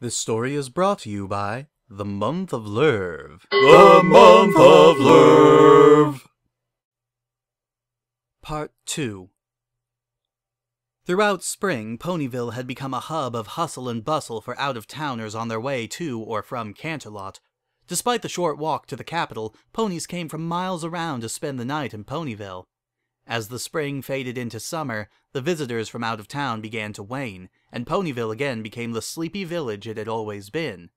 This story is brought to you by the month of Lurve. The month of Lurve. Part 2 Throughout spring, Ponyville had become a hub of hustle and bustle for out-of-towners on their way to or from Canterlot. Despite the short walk to the capital, ponies came from miles around to spend the night in Ponyville. As the spring faded into summer, the visitors from out of town began to wane, and Ponyville again became the sleepy village it had always been.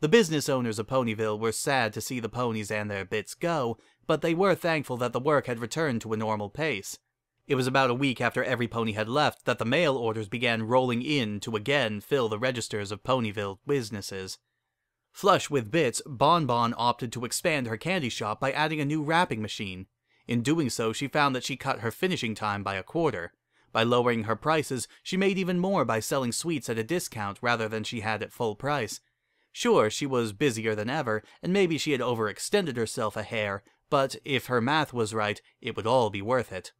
The business owners of Ponyville were sad to see the ponies and their bits go, but they were thankful that the work had returned to a normal pace. It was about a week after every pony had left that the mail orders began rolling in to again fill the registers of Ponyville businesses. Flush with bits, Bon Bon opted to expand her candy shop by adding a new wrapping machine. In doing so, she found that she cut her finishing time by a quarter. By lowering her prices, she made even more by selling sweets at a discount rather than she had at full price. Sure, she was busier than ever, and maybe she had overextended herself a hair, but if her math was right, it would all be worth it.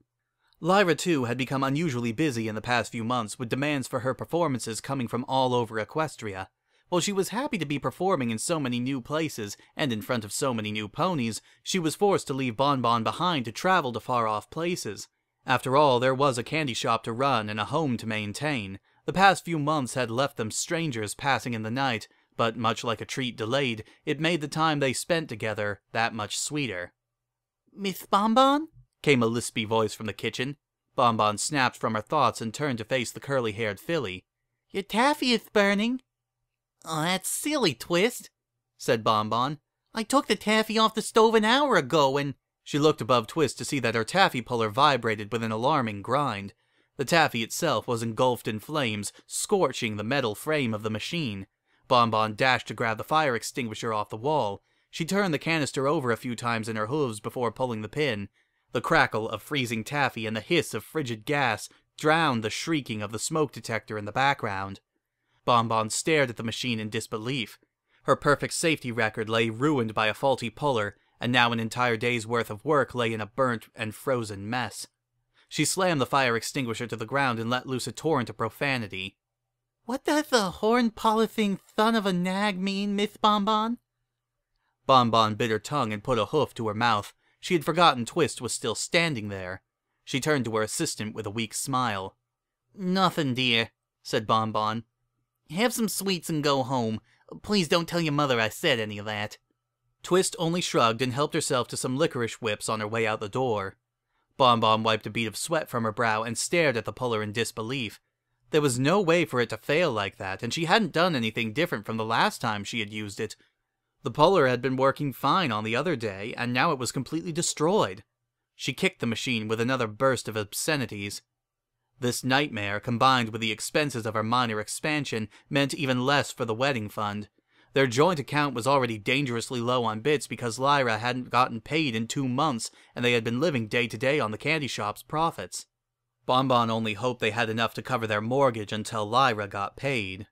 Lyra, too, had become unusually busy in the past few months, with demands for her performances coming from all over Equestria. While she was happy to be performing in so many new places and in front of so many new ponies, she was forced to leave Bon Bon behind to travel to far off places. After all, there was a candy shop to run and a home to maintain. The past few months had left them strangers passing in the night, but much like a treat delayed, it made the time they spent together that much sweeter. Miss Bon Bon? came a lispy voice from the kitchen. Bon Bon snapped from her thoughts and turned to face the curly haired filly. Your taffy is burning. Oh, that's silly, Twist, said Bon Bon. I took the taffy off the stove an hour ago and. She looked above Twist to see that her taffy puller vibrated with an alarming grind. The taffy itself was engulfed in flames, scorching the metal frame of the machine. Bon Bon dashed to grab the fire extinguisher off the wall. She turned the canister over a few times in her hooves before pulling the pin. The crackle of freezing taffy and the hiss of frigid gas drowned the shrieking of the smoke detector in the background. Bon Bon stared at the machine in disbelief. Her perfect safety record lay ruined by a faulty puller, and now an entire day's worth of work lay in a burnt and frozen mess. She slammed the fire extinguisher to the ground and let loose a torrent of profanity. What does the horn polything thun of a nag mean, Miss Bonbon? Bon? Bon Bon bit her tongue and put a hoof to her mouth. She had forgotten Twist was still standing there. She turned to her assistant with a weak smile. Nothing, dear, said Bonbon. Bon. Have some sweets and go home. Please don't tell your mother I said any of that. Twist only shrugged and helped herself to some licorice whips on her way out the door. Bon Bon wiped a bead of sweat from her brow and stared at the puller in disbelief. There was no way for it to fail like that, and she hadn't done anything different from the last time she had used it. The puller had been working fine on the other day, and now it was completely destroyed. She kicked the machine with another burst of obscenities. This nightmare, combined with the expenses of her minor expansion, meant even less for the wedding fund. Their joint account was already dangerously low on bits because Lyra hadn't gotten paid in two months and they had been living day to day on the candy shop's profits. Bon Bon only hoped they had enough to cover their mortgage until Lyra got paid.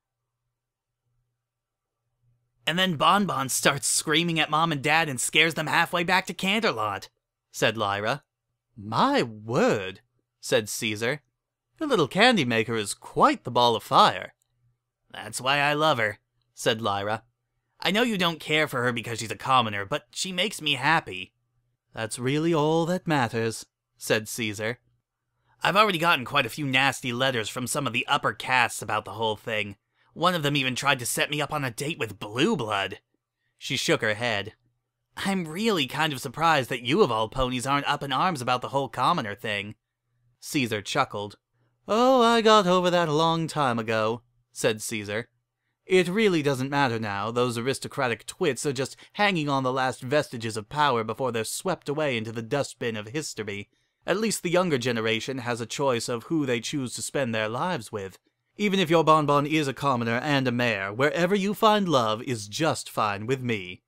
And then Bon Bon starts screaming at Mom and Dad and scares them halfway back to Canterlot, said Lyra. My word, said Caesar. Your little candy maker is quite the ball of fire. That's why I love her, said Lyra. I know you don't care for her because she's a commoner, but she makes me happy. That's really all that matters, said Caesar. I've already gotten quite a few nasty letters from some of the upper castes about the whole thing. One of them even tried to set me up on a date with Blue Blood. She shook her head. I'm really kind of surprised that you of all ponies aren't up in arms about the whole commoner thing. Caesar chuckled. Oh, I got over that a long time ago, said Caesar. It really doesn't matter now, those aristocratic twits are just hanging on the last vestiges of power before they're swept away into the dustbin of history. At least the younger generation has a choice of who they choose to spend their lives with. Even if your Bon Bon is a commoner and a mayor, wherever you find love is just fine with me.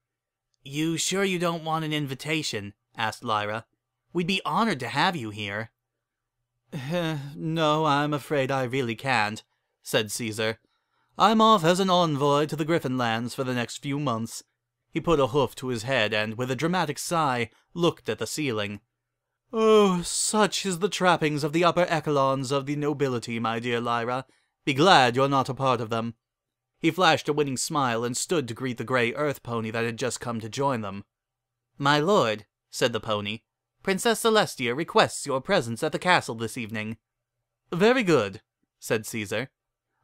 You sure you don't want an invitation? asked Lyra. We'd be honored to have you here. no, I'm afraid I really can't, said Caesar. I'm off as an envoy to the Griffinlands for the next few months. He put a hoof to his head and, with a dramatic sigh, looked at the ceiling. Oh, such is the trappings of the upper echelons of the nobility, my dear Lyra. Be glad you're not a part of them. He flashed a winning smile and stood to greet the gray earth pony that had just come to join them. My lord, said the pony, Princess Celestia requests your presence at the castle this evening. Very good, said Caesar.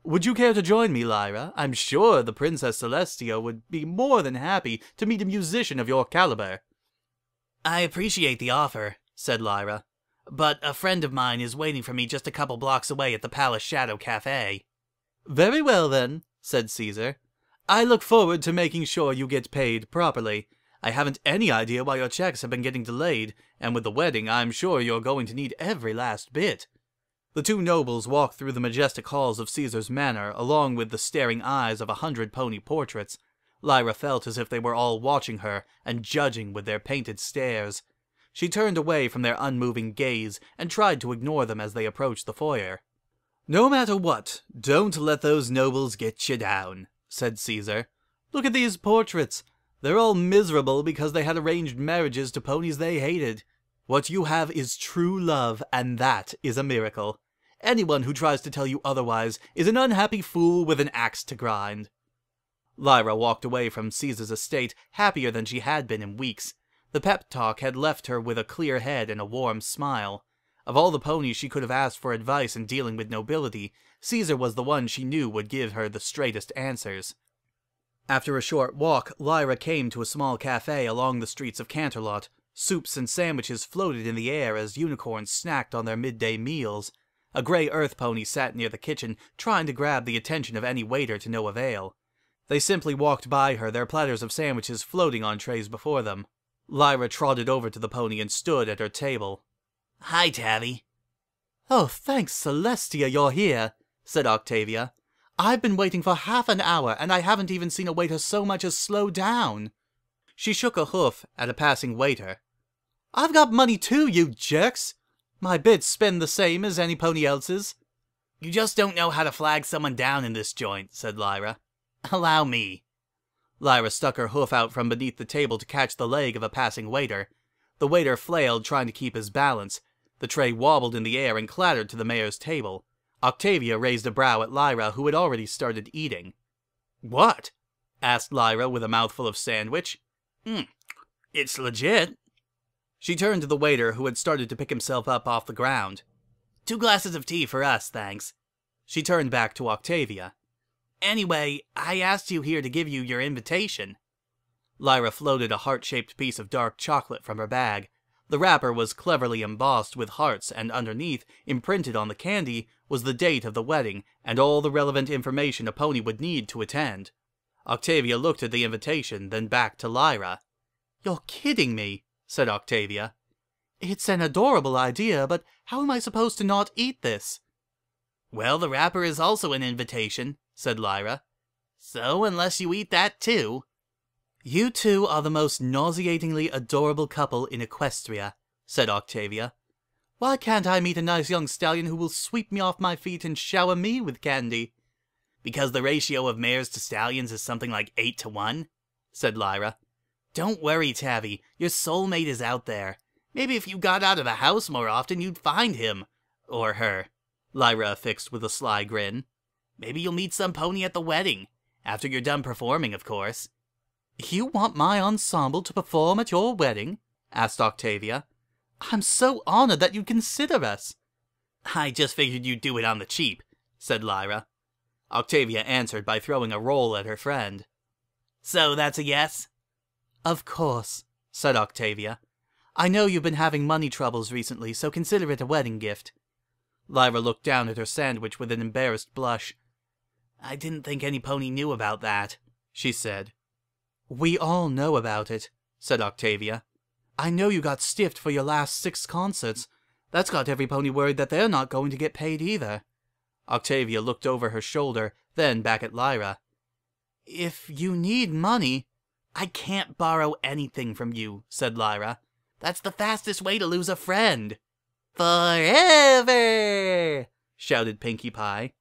Would you care to join me, Lyra? I'm sure the Princess Celestia would be more than happy to meet a musician of your caliber. I appreciate the offer, said Lyra, but a friend of mine is waiting for me just a couple blocks away at the Palace Shadow Cafe. Very well, then, said Caesar. I look forward to making sure you get paid properly. I haven't any idea why your checks have been getting delayed, and with the wedding, I'm sure you're going to need every last bit. The two nobles walked through the majestic halls of Caesar's manor, along with the staring eyes of a hundred pony portraits. Lyra felt as if they were all watching her and judging with their painted stares. She turned away from their unmoving gaze and tried to ignore them as they approached the foyer. No matter what, don't let those nobles get you down, said Caesar. Look at these portraits. They're all miserable because they had arranged marriages to ponies they hated. What you have is true love, and that is a miracle. Anyone who tries to tell you otherwise is an unhappy fool with an axe to grind. Lyra walked away from Caesar's estate happier than she had been in weeks. The pep talk had left her with a clear head and a warm smile. Of all the ponies she could have asked for advice in dealing with nobility, Caesar was the one she knew would give her the straightest answers. After a short walk, Lyra came to a small cafe along the streets of Canterlot. Soups and sandwiches floated in the air as unicorns snacked on their midday meals. A gray earth pony sat near the kitchen, trying to grab the attention of any waiter to no avail. They simply walked by her, their platters of sandwiches floating on trays before them. Lyra trotted over to the pony and stood at her table. Hi, Tabby. Oh, thanks, Celestia, you're here, said Octavia. I've been waiting for half an hour, and I haven't even seen a waiter so much as slow down. She shook a hoof at a passing waiter. I've got money too, you jerks! My bits spend the same as any pony else's. You just don't know how to flag someone down in this joint, said Lyra. Allow me. Lyra stuck her hoof out from beneath the table to catch the leg of a passing waiter. The waiter flailed, trying to keep his balance, the tray wobbled in the air and clattered to the mayor's table. Octavia raised a brow at Lyra, who had already started eating. What? asked Lyra with a mouthful of sandwich. Hmm, it's legit. She turned to the waiter, who had started to pick himself up off the ground. Two glasses of tea for us, thanks. She turned back to Octavia. Anyway, I asked you here to give you your invitation. Lyra floated a heart-shaped piece of dark chocolate from her bag, the wrapper was cleverly embossed with hearts, and underneath, imprinted on the candy, was the date of the wedding and all the relevant information a pony would need to attend. Octavia looked at the invitation, then back to Lyra. You're kidding me, said Octavia. It's an adorable idea, but how am I supposed to not eat this? Well, the wrapper is also an invitation, said Lyra. So, unless you eat that too, you two are the most nauseatingly adorable couple in Equestria, said Octavia. Why can't I meet a nice young stallion who will sweep me off my feet and shower me with candy? Because the ratio of mares to stallions is something like eight to one, said Lyra. Don't worry, Tabby, your soulmate is out there. Maybe if you got out of the house more often, you'd find him. Or her. Lyra affixed with a sly grin. Maybe you'll meet some pony at the wedding. After you're done performing, of course. You want my ensemble to perform at your wedding? asked Octavia. I'm so honored that you'd consider us. I just figured you'd do it on the cheap, said Lyra. Octavia answered by throwing a roll at her friend. So that's a yes? Of course, said Octavia. I know you've been having money troubles recently, so consider it a wedding gift. Lyra looked down at her sandwich with an embarrassed blush. I didn't think any pony knew about that, she said. We all know about it, said Octavia. I know you got stiffed for your last six concerts. That's got every pony worried that they're not going to get paid either. Octavia looked over her shoulder, then back at Lyra. If you need money... I can't borrow anything from you, said Lyra. That's the fastest way to lose a friend. Forever! shouted Pinkie Pie.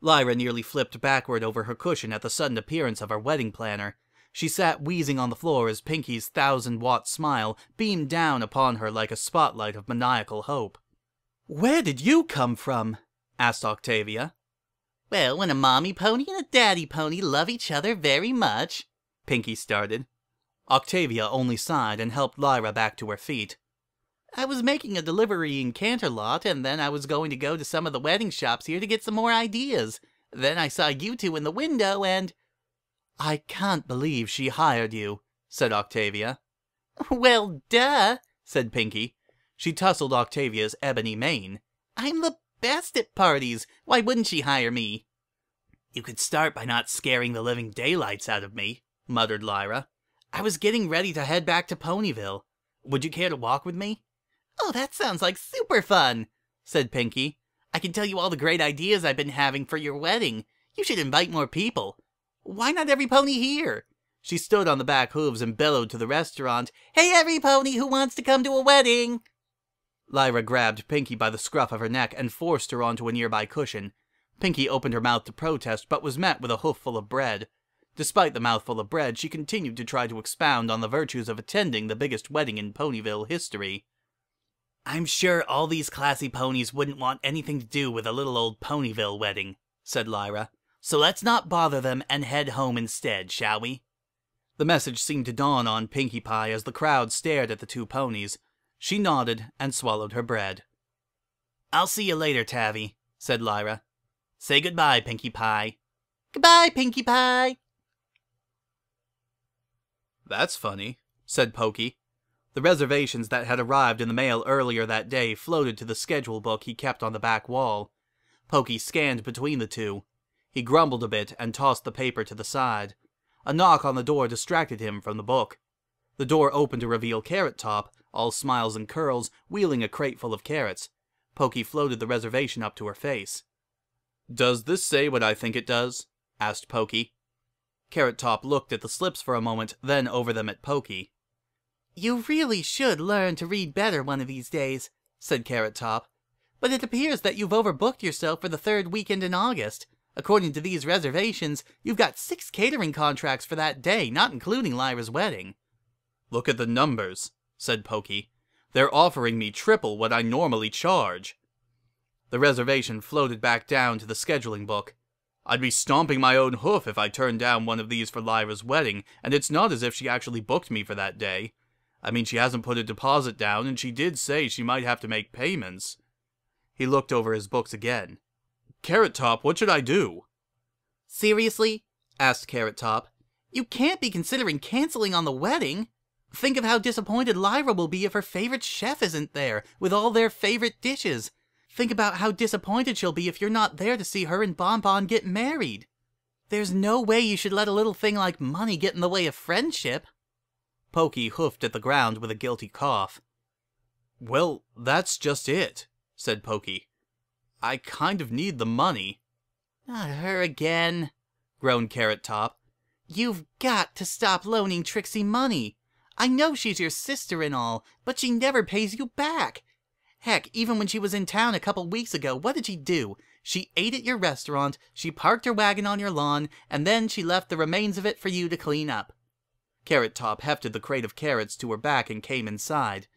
Lyra nearly flipped backward over her cushion at the sudden appearance of her wedding planner. She sat wheezing on the floor as Pinkie's thousand-watt smile beamed down upon her like a spotlight of maniacal hope. Where did you come from? asked Octavia. Well, when a mommy pony and a daddy pony love each other very much, Pinkie started. Octavia only sighed and helped Lyra back to her feet. I was making a delivery in Canterlot, and then I was going to go to some of the wedding shops here to get some more ideas. Then I saw you two in the window, and... I can't believe she hired you, said Octavia. Well, duh, said Pinkie. She tussled Octavia's ebony mane. I'm the best at parties. Why wouldn't she hire me? You could start by not scaring the living daylights out of me, muttered Lyra. I was getting ready to head back to Ponyville. Would you care to walk with me? Oh, that sounds like super fun, said Pinkie. I can tell you all the great ideas I've been having for your wedding. You should invite more people. Why not every pony here? She stood on the back hooves and bellowed to the restaurant, Hey, every pony who wants to come to a wedding! Lyra grabbed Pinkie by the scruff of her neck and forced her onto a nearby cushion. Pinkie opened her mouth to protest, but was met with a hoofful of bread. Despite the mouthful of bread, she continued to try to expound on the virtues of attending the biggest wedding in Ponyville history. I'm sure all these classy ponies wouldn't want anything to do with a little old Ponyville wedding, said Lyra. So let's not bother them and head home instead, shall we? The message seemed to dawn on Pinkie Pie as the crowd stared at the two ponies. She nodded and swallowed her bread. I'll see you later, Tavy, said Lyra. Say goodbye, Pinkie Pie. Goodbye, Pinkie Pie. That's funny, said Pokey. The reservations that had arrived in the mail earlier that day floated to the schedule book he kept on the back wall. Pokey scanned between the two. He grumbled a bit and tossed the paper to the side. A knock on the door distracted him from the book. The door opened to reveal Carrot Top, all smiles and curls, wheeling a crate full of carrots. Pokey floated the reservation up to her face. Does this say what I think it does? asked Pokey. Carrot Top looked at the slips for a moment, then over them at Pokey. You really should learn to read better one of these days, said Carrot Top. But it appears that you've overbooked yourself for the third weekend in August. According to these reservations, you've got six catering contracts for that day, not including Lyra's wedding. Look at the numbers, said Pokey. They're offering me triple what I normally charge. The reservation floated back down to the scheduling book. I'd be stomping my own hoof if I turned down one of these for Lyra's wedding, and it's not as if she actually booked me for that day. I mean, she hasn't put a deposit down, and she did say she might have to make payments. He looked over his books again. Carrot Top, what should I do? Seriously? asked Carrot Top. You can't be considering canceling on the wedding. Think of how disappointed Lyra will be if her favorite chef isn't there, with all their favorite dishes. Think about how disappointed she'll be if you're not there to see her and Bonbon get married. There's no way you should let a little thing like money get in the way of friendship. Pokey hoofed at the ground with a guilty cough. Well, that's just it, said Pokey. I kind of need the money. Not her again, groaned Carrot Top. You've got to stop loaning Trixie money. I know she's your sister and all, but she never pays you back. Heck, even when she was in town a couple weeks ago, what did she do? She ate at your restaurant, she parked her wagon on your lawn, and then she left the remains of it for you to clean up. Carrot Top hefted the crate of carrots to her back and came inside.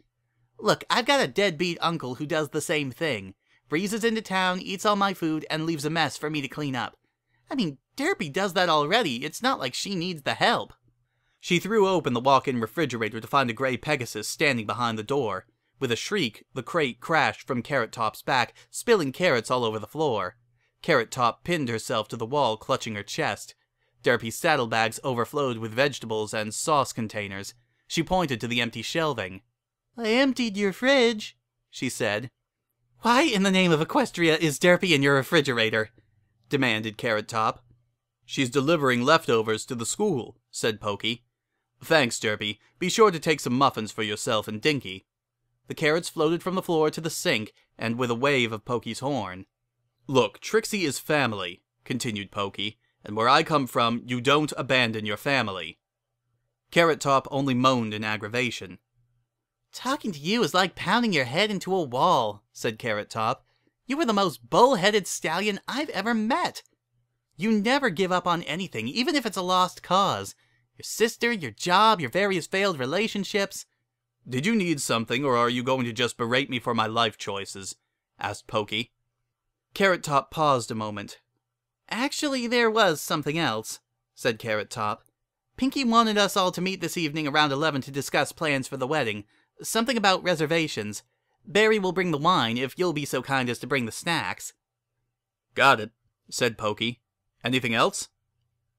Look, I've got a deadbeat uncle who does the same thing breezes into town, eats all my food, and leaves a mess for me to clean up. I mean, Derpy does that already, it's not like she needs the help. She threw open the walk-in refrigerator to find a gray Pegasus standing behind the door. With a shriek, the crate crashed from Carrot Top's back, spilling carrots all over the floor. Carrot Top pinned herself to the wall, clutching her chest. Derpy's saddlebags overflowed with vegetables and sauce containers. She pointed to the empty shelving. I emptied your fridge, she said. Why in the name of Equestria is Derpy in your refrigerator? demanded Carrot Top. She's delivering leftovers to the school, said Pokey. Thanks, Derpy. Be sure to take some muffins for yourself and Dinky. The carrots floated from the floor to the sink, and with a wave of Pokey's horn. Look, Trixie is family, continued Pokey, and where I come from, you don't abandon your family. Carrot Top only moaned in aggravation. Talking to you is like pounding your head into a wall, said Carrot Top. You are the most bull-headed stallion I've ever met. You never give up on anything, even if it's a lost cause. Your sister, your job, your various failed relationships. Did you need something, or are you going to just berate me for my life choices? asked Pokey. Carrot Top paused a moment. Actually, there was something else, said Carrot Top. Pinkie wanted us all to meet this evening around 11 to discuss plans for the wedding. Something about reservations. Berry will bring the wine if you'll be so kind as to bring the snacks. Got it, said Pokey. Anything else?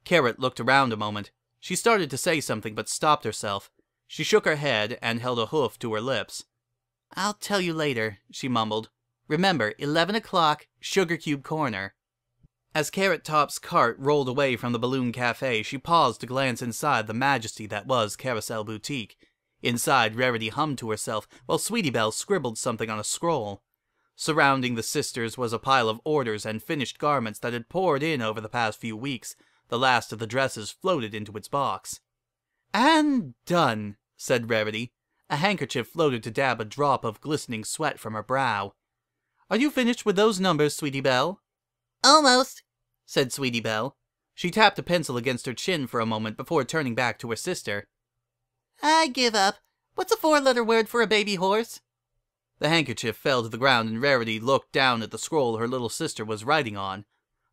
Carrot looked around a moment. She started to say something but stopped herself. She shook her head and held a hoof to her lips. I'll tell you later, she mumbled. Remember, 11 o'clock, Sugar Cube Corner. As Carrot Top's cart rolled away from the Balloon Cafe, she paused to glance inside the majesty that was Carousel Boutique. Inside, Rarity hummed to herself, while Sweetie Belle scribbled something on a scroll. Surrounding the sisters was a pile of orders and finished garments that had poured in over the past few weeks. The last of the dresses floated into its box. And done, said Rarity. A handkerchief floated to dab a drop of glistening sweat from her brow. Are you finished with those numbers, Sweetie Belle? Almost, said Sweetie Belle. She tapped a pencil against her chin for a moment before turning back to her sister. I give up. What's a four-letter word for a baby horse? The handkerchief fell to the ground and Rarity looked down at the scroll her little sister was writing on.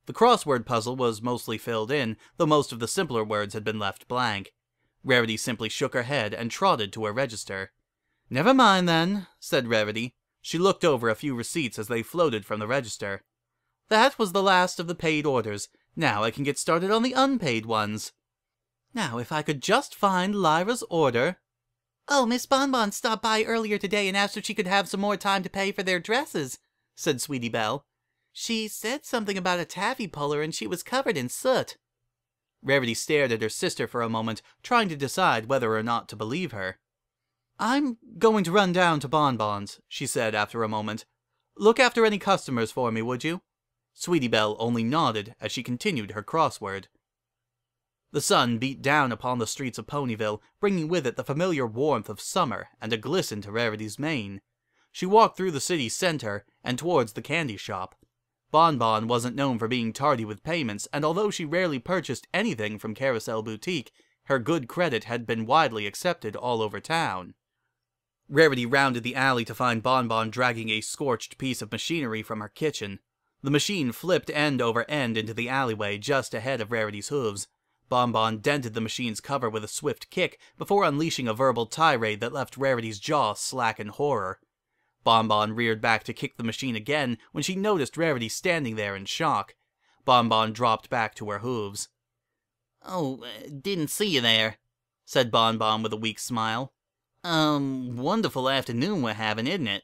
The crossword puzzle was mostly filled in, though most of the simpler words had been left blank. Rarity simply shook her head and trotted to her register. Never mind, then, said Rarity. She looked over a few receipts as they floated from the register. That was the last of the paid orders. Now I can get started on the unpaid ones. Now, if I could just find Lyra's order. Oh, Miss Bonbon stopped by earlier today and asked if she could have some more time to pay for their dresses, said Sweetie Belle. She said something about a taffy puller and she was covered in soot. Rarity stared at her sister for a moment, trying to decide whether or not to believe her. I'm going to run down to Bonbon's, she said after a moment. Look after any customers for me, would you? Sweetie Belle only nodded as she continued her crossword. The sun beat down upon the streets of Ponyville, bringing with it the familiar warmth of summer and a glisten to Rarity's mane. She walked through the city's center and towards the candy shop. Bonbon wasn't known for being tardy with payments, and although she rarely purchased anything from Carousel Boutique, her good credit had been widely accepted all over town. Rarity rounded the alley to find Bonbon dragging a scorched piece of machinery from her kitchen. The machine flipped end over end into the alleyway just ahead of Rarity's hooves. Bonbon dented the machine's cover with a swift kick before unleashing a verbal tirade that left Rarity's jaw slack in horror. Bonbon reared back to kick the machine again when she noticed Rarity standing there in shock. Bonbon dropped back to her hooves. Oh, didn't see you there, said Bonbon with a weak smile. Um, wonderful afternoon we're having, isn't it?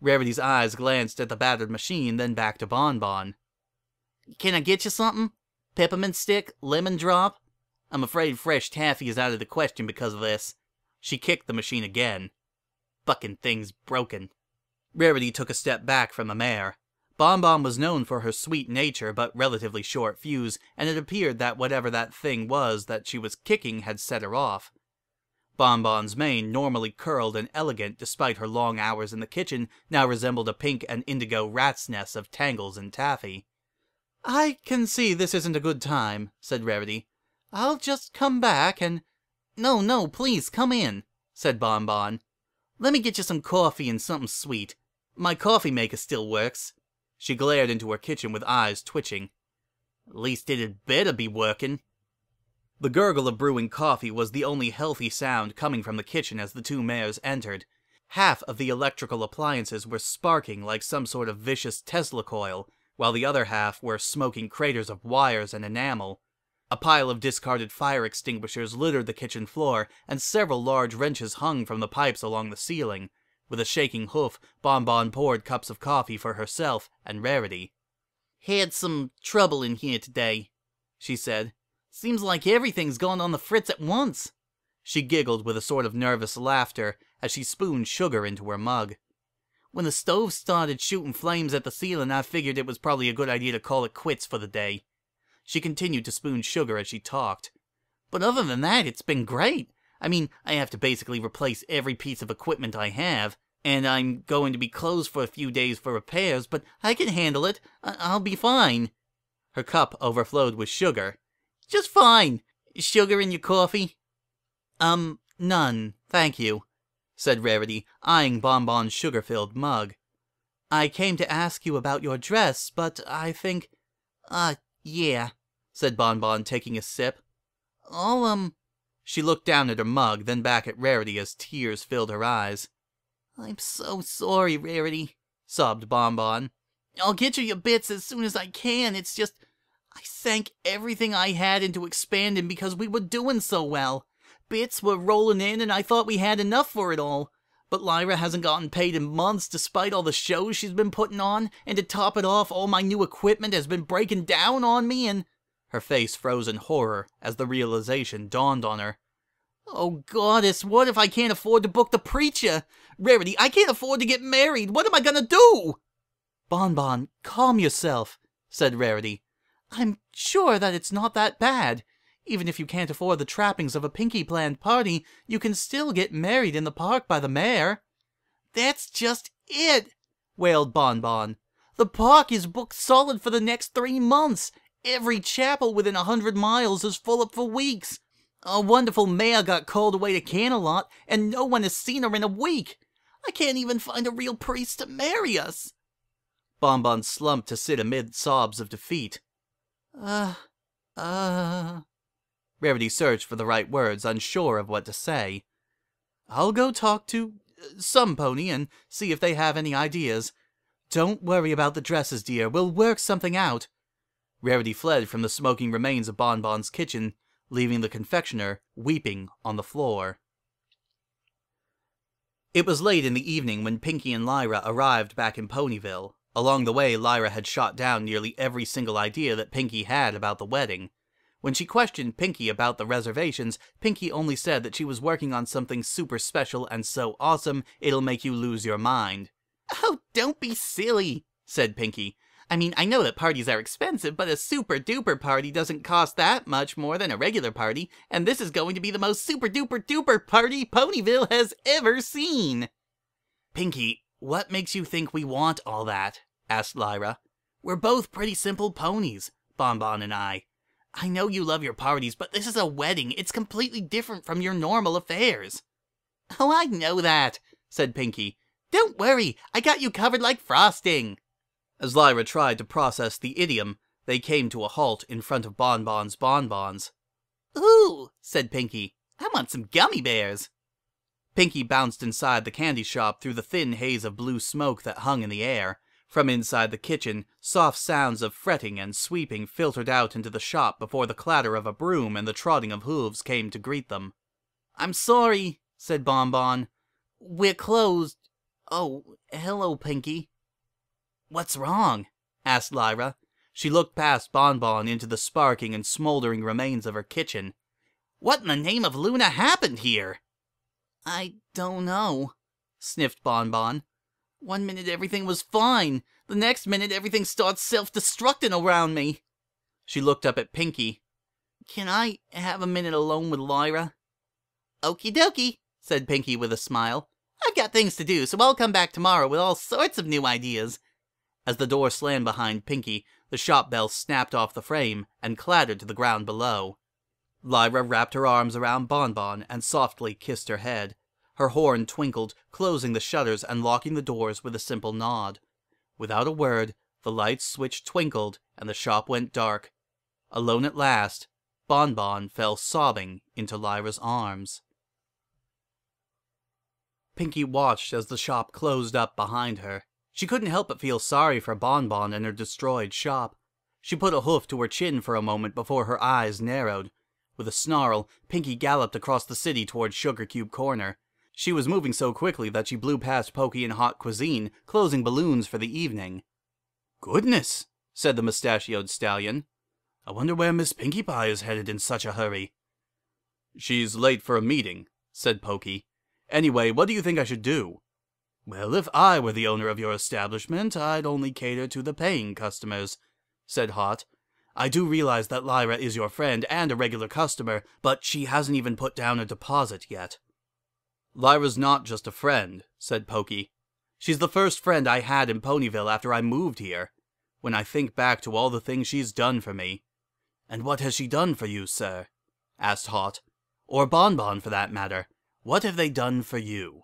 Rarity's eyes glanced at the battered machine, then back to Bonbon. Can I get you something? Peppermint stick? Lemon drop? I'm afraid fresh taffy is out of the question because of this. She kicked the machine again. Fucking thing's broken. Rarity took a step back from the mare. Bonbon was known for her sweet nature but relatively short fuse, and it appeared that whatever that thing was that she was kicking had set her off. Bonbon's mane, normally curled and elegant despite her long hours in the kitchen, now resembled a pink and indigo rat's nest of tangles and taffy. I can see this isn't a good time, said Rarity. I'll just come back and... No, no, please, come in, said Bonbon. Let me get you some coffee and something sweet. My coffee maker still works. She glared into her kitchen with eyes twitching. At least it had better be working. The gurgle of brewing coffee was the only healthy sound coming from the kitchen as the two mares entered. Half of the electrical appliances were sparking like some sort of vicious Tesla coil, while the other half were smoking craters of wires and enamel. A pile of discarded fire extinguishers littered the kitchen floor, and several large wrenches hung from the pipes along the ceiling. With a shaking hoof, Bonbon poured cups of coffee for herself and Rarity. Had some trouble in here today, she said. Seems like everything's gone on the fritz at once. She giggled with a sort of nervous laughter as she spooned sugar into her mug. When the stove started shooting flames at the ceiling, I figured it was probably a good idea to call it quits for the day. She continued to spoon sugar as she talked. But other than that, it's been great. I mean, I have to basically replace every piece of equipment I have, and I'm going to be closed for a few days for repairs, but I can handle it. I- I'll be fine. Her cup overflowed with sugar, just fine. Sugar in your coffee? Um, none, thank you, said Rarity, eyeing Bonbon's sugar-filled mug. I came to ask you about your dress, but I think... Uh, Yeah, said Bon Bon, taking a sip. I'll, um. She looked down at her mug, then back at Rarity as tears filled her eyes. I'm so sorry, Rarity, sobbed Bon Bon. I'll get you your bits as soon as I can. It's just. I sank everything I had into expanding because we were doing so well. Bits were rolling in, and I thought we had enough for it all. But Lyra hasn't gotten paid in months despite all the shows she's been putting on, and to top it off, all my new equipment has been breaking down on me, and. Her face froze in horror as the realization dawned on her. Oh, goddess, what if I can't afford to book the preacher? Rarity, I can't afford to get married. What am I gonna do? Bon Bon, calm yourself, said Rarity. I'm sure that it's not that bad. Even if you can't afford the trappings of a Pinkie planned party, you can still get married in the park by the mayor. That's just it, wailed Bon Bon. The park is booked solid for the next three months. Every chapel within a hundred miles is full up for weeks. A wonderful mayor got called away to Canterlot, and no one has seen her in a week. I can't even find a real priest to marry us. Bon Bon slumped to sit amid sobs of defeat. Uh, uh. Rarity searched for the right words, unsure of what to say. I'll go talk to uh, some pony and see if they have any ideas. Don't worry about the dresses, dear. We'll work something out. Rarity fled from the smoking remains of Bon Bon's kitchen, leaving the confectioner weeping on the floor. It was late in the evening when Pinkie and Lyra arrived back in Ponyville. Along the way, Lyra had shot down nearly every single idea that Pinkie had about the wedding. When she questioned Pinkie about the reservations, Pinkie only said that she was working on something super special and so awesome it'll make you lose your mind. Oh, don't be silly, said Pinkie. I mean, I know that parties are expensive, but a super duper party doesn't cost that much more than a regular party, and this is going to be the most super duper duper party Ponyville has ever seen. Pinkie, what makes you think we want all that? asked Lyra. We're both pretty simple ponies, Bon Bon and I. I know you love your parties, but this is a wedding. It's completely different from your normal affairs. Oh, I know that, said Pinkie. Don't worry, I got you covered like frosting. As Lyra tried to process the idiom, they came to a halt in front of Bon Bon's bonbons. Ooh, said Pinkie. I want some gummy bears. Pinkie bounced inside the candy shop through the thin haze of blue smoke that hung in the air. From inside the kitchen, soft sounds of fretting and sweeping filtered out into the shop before the clatter of a broom and the trotting of hooves came to greet them. I'm sorry, said Bon Bon. We're closed. Oh, hello, Pinkie. What's wrong? asked Lyra. She looked past Bon Bon into the sparking and smoldering remains of her kitchen. What in the name of Luna happened here? I don't know, sniffed Bon Bon. One minute everything was fine. The next minute everything starts self-destructing around me. She looked up at Pinkie. Can I have a minute alone with Lyra? Okie dokie, said Pinkie with a smile. I've got things to do, so I'll come back tomorrow with all sorts of new ideas. As the door slammed behind Pinkie, the shop bell snapped off the frame and clattered to the ground below. Lyra wrapped her arms around Bonbon Bon and softly kissed her head. Her horn twinkled, closing the shutters and locking the doors with a simple nod. Without a word, the light switch twinkled and the shop went dark. Alone at last, Bonbon Bon fell sobbing into Lyra's arms. Pinkie watched as the shop closed up behind her. She couldn't help but feel sorry for Bonbon Bon and her destroyed shop. She put a hoof to her chin for a moment before her eyes narrowed. With a snarl, Pinkie galloped across the city toward Sugar Cube Corner. She was moving so quickly that she blew past Pokey and Hot Cuisine, closing balloons for the evening. Goodness, said the mustachioed stallion. I wonder where Miss Pinkie Pie is headed in such a hurry. She's late for a meeting, said Pokey. Anyway, what do you think I should do? Well, if I were the owner of your establishment, I'd only cater to the paying customers, said Hot. I do realize that Lyra is your friend and a regular customer, but she hasn't even put down a deposit yet. Lyra's not just a friend, said Pokey. She's the first friend I had in Ponyville after I moved here. When I think back to all the things she's done for me. And what has she done for you, sir? asked Hot. Or Bon Bon, for that matter. What have they done for you?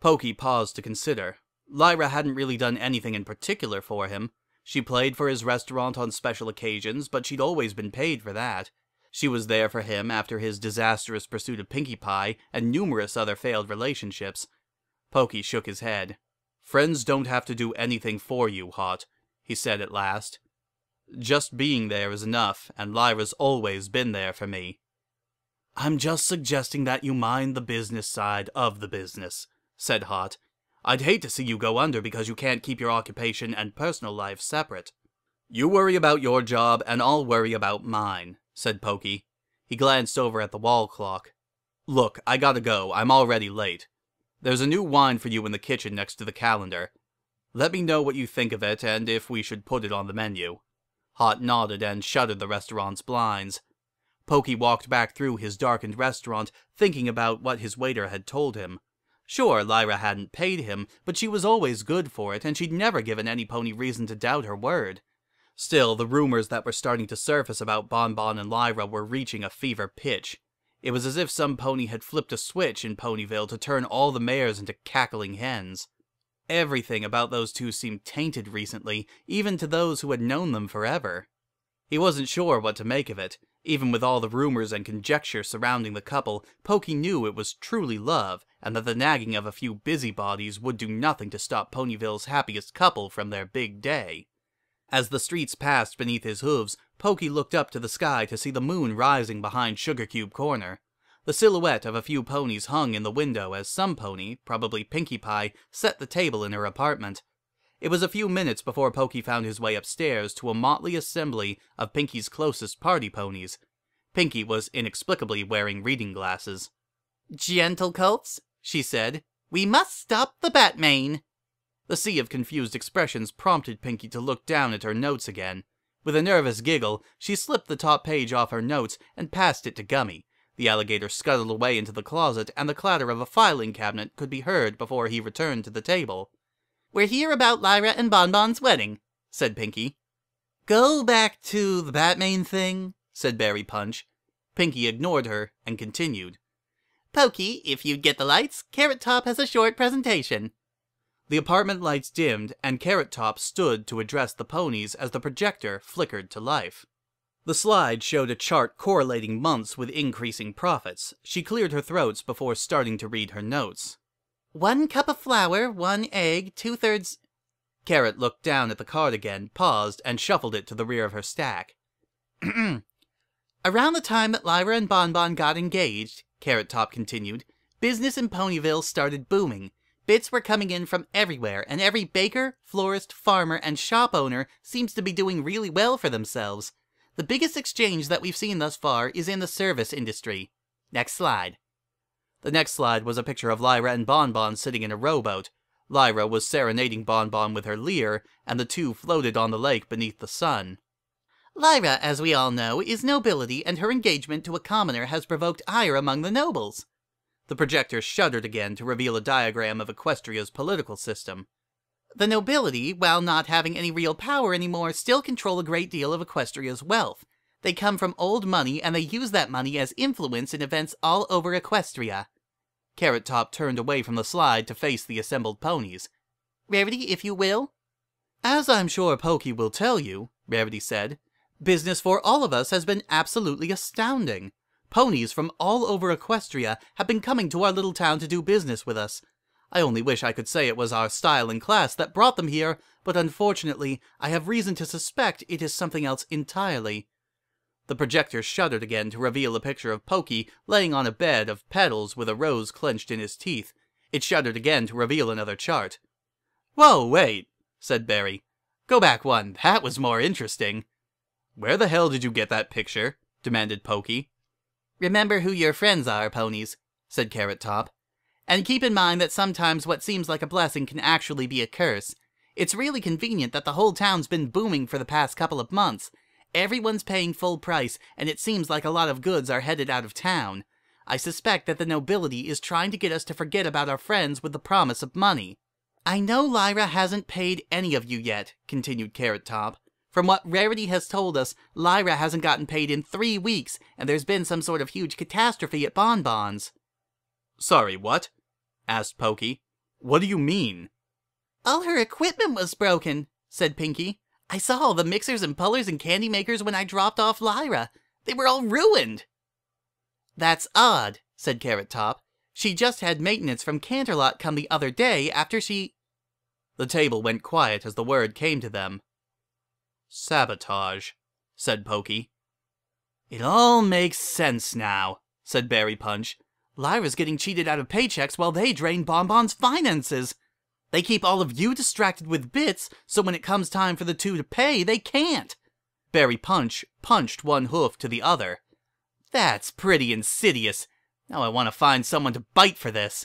Pokey paused to consider. Lyra hadn't really done anything in particular for him. She played for his restaurant on special occasions, but she'd always been paid for that. She was there for him after his disastrous pursuit of Pinkie Pie and numerous other failed relationships. Pokey shook his head. Friends don't have to do anything for you, Hot, he said at last. Just being there is enough, and Lyra's always been there for me. I'm just suggesting that you mind the business side of the business, said Hot. I'd hate to see you go under because you can't keep your occupation and personal life separate. You worry about your job, and I'll worry about mine, said Pokey. He glanced over at the wall clock. Look, I gotta go. I'm already late. There's a new wine for you in the kitchen next to the calendar. Let me know what you think of it and if we should put it on the menu. Hot nodded and shuttered the restaurant's blinds. Pokey walked back through his darkened restaurant, thinking about what his waiter had told him. Sure, Lyra hadn't paid him, but she was always good for it, and she'd never given any pony reason to doubt her word. Still, the rumors that were starting to surface about Bon Bon and Lyra were reaching a fever pitch. It was as if some pony had flipped a switch in Ponyville to turn all the mares into cackling hens. Everything about those two seemed tainted recently, even to those who had known them forever. He wasn't sure what to make of it. Even with all the rumors and conjecture surrounding the couple, Pokey knew it was truly love, and that the nagging of a few busybodies would do nothing to stop Ponyville's happiest couple from their big day. As the streets passed beneath his hooves, Pokey looked up to the sky to see the moon rising behind Sugar Cube Corner. The silhouette of a few ponies hung in the window as some pony, probably Pinkie Pie, set the table in her apartment. It was a few minutes before Pokey found his way upstairs to a motley assembly of Pinkie's closest party ponies. Pinkie was inexplicably wearing reading glasses. Gentle colts, she said, we must stop the Batmane. The sea of confused expressions prompted Pinkie to look down at her notes again. With a nervous giggle, she slipped the top page off her notes and passed it to Gummy. The alligator scuttled away into the closet, and the clatter of a filing cabinet could be heard before he returned to the table. We're here about Lyra and Bon Bon's wedding, said Pinkie. Go back to the Batmane thing, said Berry Punch. Pinkie ignored her and continued. Pokey, if you'd get the lights, Carrot Top has a short presentation. The apartment lights dimmed, and Carrot Top stood to address the ponies as the projector flickered to life. The slide showed a chart correlating months with increasing profits. She cleared her throats before starting to read her notes. One cup of flour, one egg, two thirds. Carrot looked down at the card again, paused, and shuffled it to the rear of her stack. Around the time that Lyra and Bon Bon got engaged, Carrot Top continued, business in Ponyville started booming. Bits were coming in from everywhere, and every baker, florist, farmer, and shop owner seems to be doing really well for themselves. The biggest exchange that we've seen thus far is in the service industry. Next slide. The next slide was a picture of Lyra and Bon Bon sitting in a rowboat. Lyra was serenading Bon Bon with her lyre, and the two floated on the lake beneath the sun. Lyra, as we all know, is nobility, and her engagement to a commoner has provoked ire among the nobles. The projector shuddered again to reveal a diagram of Equestria's political system. The nobility, while not having any real power anymore, still control a great deal of Equestria's wealth. They come from old money, and they use that money as influence in events all over Equestria. Carrot Top turned away from the slide to face the assembled ponies. Rarity, if you will. As I'm sure Pokey will tell you, Rarity said, business for all of us has been absolutely astounding. Ponies from all over Equestria have been coming to our little town to do business with us. I only wish I could say it was our style and class that brought them here, but unfortunately, I have reason to suspect it is something else entirely. The projector shuddered again to reveal a picture of Pokey laying on a bed of petals with a rose clenched in his teeth. It shuddered again to reveal another chart. Whoa, wait, said Berry. Go back one, that was more interesting. Where the hell did you get that picture? demanded Pokey. Remember who your friends are, ponies, said Carrot Top. And keep in mind that sometimes what seems like a blessing can actually be a curse. It's really convenient that the whole town's been booming for the past couple of months. Everyone's paying full price, and it seems like a lot of goods are headed out of town. I suspect that the nobility is trying to get us to forget about our friends with the promise of money. I know Lyra hasn't paid any of you yet, continued Carrot Top. From what Rarity has told us, Lyra hasn't gotten paid in three weeks, and there's been some sort of huge catastrophe at Bon Bon's. Sorry, what? asked Pokey. What do you mean? All her equipment was broken, said Pinkie. I saw all the mixers and pullers and candy makers when I dropped off Lyra. They were all ruined. That's odd, said Carrot Top. She just had maintenance from Canterlot come the other day after she. The table went quiet as the word came to them. Sabotage, said Pokey. It all makes sense now, said Berry Punch. Lyra's getting cheated out of paychecks while they drain Bonbon's finances. They keep all of you distracted with bits, so when it comes time for the two to pay, they can't. Berry Punch punched one hoof to the other. That's pretty insidious. Now I want to find someone to bite for this.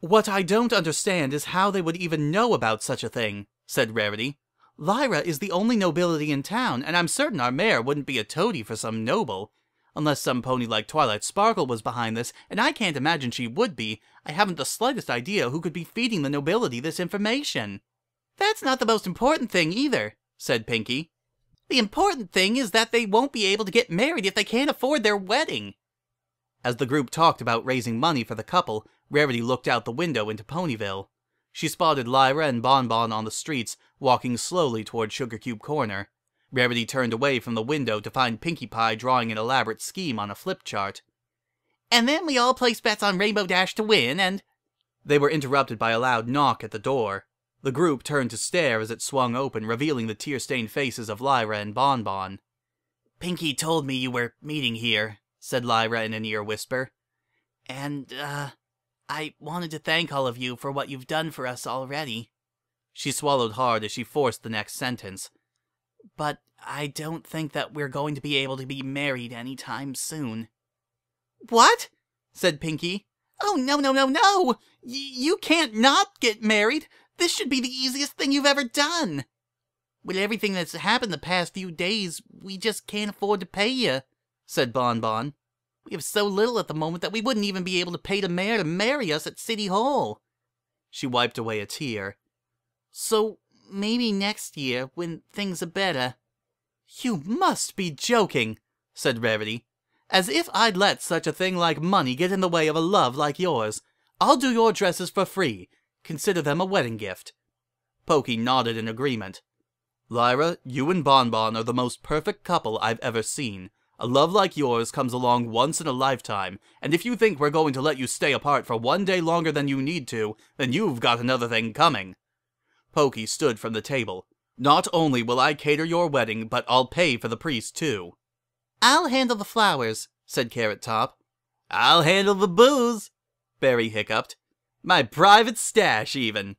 What I don't understand is how they would even know about such a thing, said Rarity. Lyra is the only nobility in town, and I'm certain our mayor wouldn't be a toady for some noble. Unless some pony like Twilight Sparkle was behind this, and I can't imagine she would be, I haven't the slightest idea who could be feeding the nobility this information. That's not the most important thing either, said Pinkie. The important thing is that they won't be able to get married if they can't afford their wedding. As the group talked about raising money for the couple, Rarity looked out the window into Ponyville. She spotted Lyra and Bonbon on the streets, walking slowly toward Sugar Cube Corner. Rarity turned away from the window to find Pinkie Pie drawing an elaborate scheme on a flip chart. And then we all placed bets on Rainbow Dash to win, and... They were interrupted by a loud knock at the door. The group turned to stare as it swung open, revealing the tear-stained faces of Lyra and Bonbon. Pinkie told me you were meeting here, said Lyra in an ear whisper. And, uh, I wanted to thank all of you for what you've done for us already. She swallowed hard as she forced the next sentence. But I don't think that we're going to be able to be married any time soon. What? said Pinkie. Oh, no, no, no, no! Y you can't not get married! This should be the easiest thing you've ever done! With everything that's happened the past few days, we just can't afford to pay you, said Bon Bon. We have so little at the moment that we wouldn't even be able to pay the mayor to marry us at City Hall. She wiped away a tear. So maybe next year, when things are better. You must be joking, said Rarity. As if I'd let such a thing like money get in the way of a love like yours. I'll do your dresses for free. Consider them a wedding gift. Pokey nodded in agreement. Lyra, you and Bonbon are the most perfect couple I've ever seen. A love like yours comes along once in a lifetime, and if you think we're going to let you stay apart for one day longer than you need to, then you've got another thing coming. Pokey stood from the table. Not only will I cater your wedding, but I'll pay for the priest too. I'll handle the flowers, said Carrot Top. I'll handle the booze, Berry hiccuped. My private stash, even.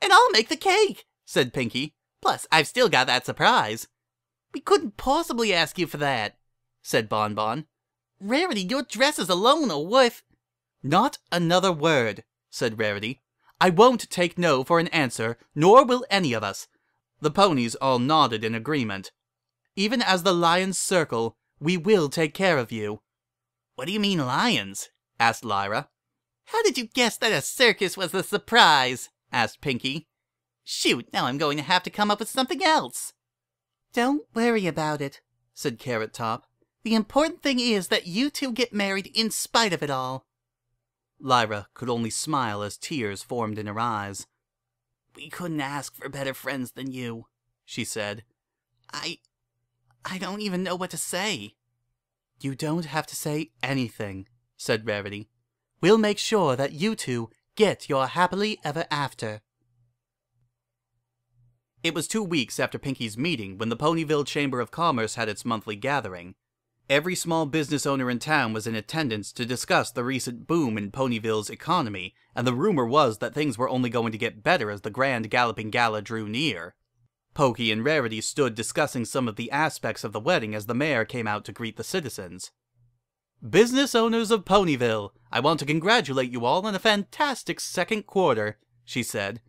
And I'll make the cake, said Pinkie. Plus, I've still got that surprise. We couldn't possibly ask you for that, said Bon Bon. Rarity, your dresses alone are worth... Not another word, said Rarity. I won't take no for an answer, nor will any of us. The ponies all nodded in agreement. Even as the lions circle, we will take care of you. What do you mean lions? asked Lyra. How did you guess that a circus was the surprise? asked Pinkie. Shoot, now I'm going to have to come up with something else. Don't worry about it, said Carrot Top. The important thing is that you two get married in spite of it all. Lyra could only smile as tears formed in her eyes. We couldn't ask for better friends than you, she said. I... I don't even know what to say. You don't have to say anything, said Rarity. We'll make sure that you two get your happily ever after. It was two weeks after Pinkie's meeting when the Ponyville Chamber of Commerce had its monthly gathering. Every small business owner in town was in attendance to discuss the recent boom in Ponyville's economy, and the rumor was that things were only going to get better as the grand galloping gala drew near. Pokey and Rarity stood discussing some of the aspects of the wedding as the mayor came out to greet the citizens. Business owners of Ponyville, I want to congratulate you all on a fantastic second quarter, she said.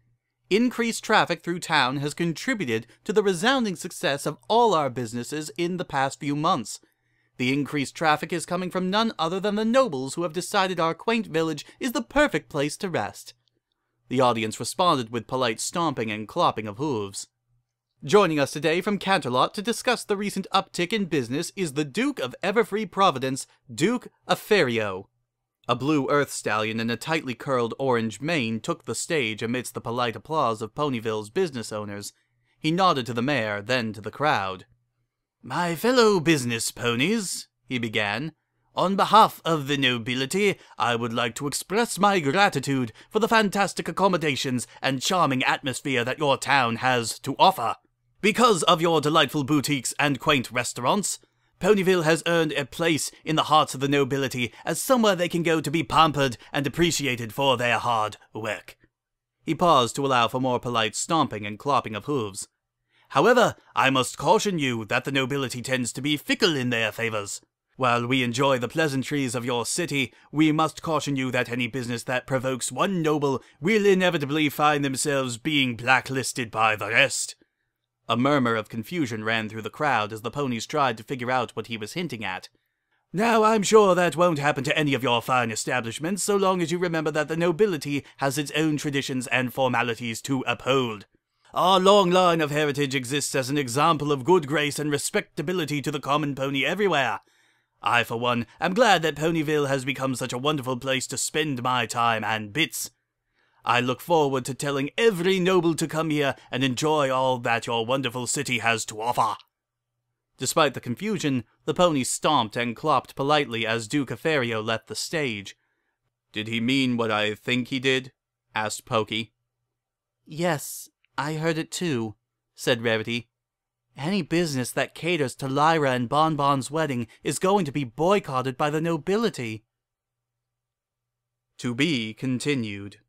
Increased traffic through town has contributed to the resounding success of all our businesses in the past few months, the increased traffic is coming from none other than the nobles who have decided our quaint village is the perfect place to rest. The audience responded with polite stomping and clopping of hooves. Joining us today from Canterlot to discuss the recent uptick in business is the Duke of Everfree Providence, Duke Aferio. A blue earth stallion in a tightly curled orange mane took the stage amidst the polite applause of Ponyville's business owners. He nodded to the mayor, then to the crowd. My fellow business ponies, he began, on behalf of the nobility, I would like to express my gratitude for the fantastic accommodations and charming atmosphere that your town has to offer. Because of your delightful boutiques and quaint restaurants, Ponyville has earned a place in the hearts of the nobility as somewhere they can go to be pampered and appreciated for their hard work. He paused to allow for more polite stomping and clopping of hooves. However, I must caution you that the nobility tends to be fickle in their favors. While we enjoy the pleasantries of your city, we must caution you that any business that provokes one noble will inevitably find themselves being blacklisted by the rest. A murmur of confusion ran through the crowd as the ponies tried to figure out what he was hinting at. Now, I'm sure that won't happen to any of your fine establishments so long as you remember that the nobility has its own traditions and formalities to uphold. Our long line of heritage exists as an example of good grace and respectability to the common pony everywhere, I, for one, am glad that Ponyville has become such a wonderful place to spend my time and bits. I look forward to telling every noble to come here and enjoy all that your wonderful city has to offer. Despite the confusion, the pony stomped and clopped politely as Duke Afario left the stage. Did he mean what I think he did? asked Pokey. Yes, I heard it too, said Rarity. Any business that caters to Lyra and Bon Bon's wedding is going to be boycotted by the nobility. To be continued.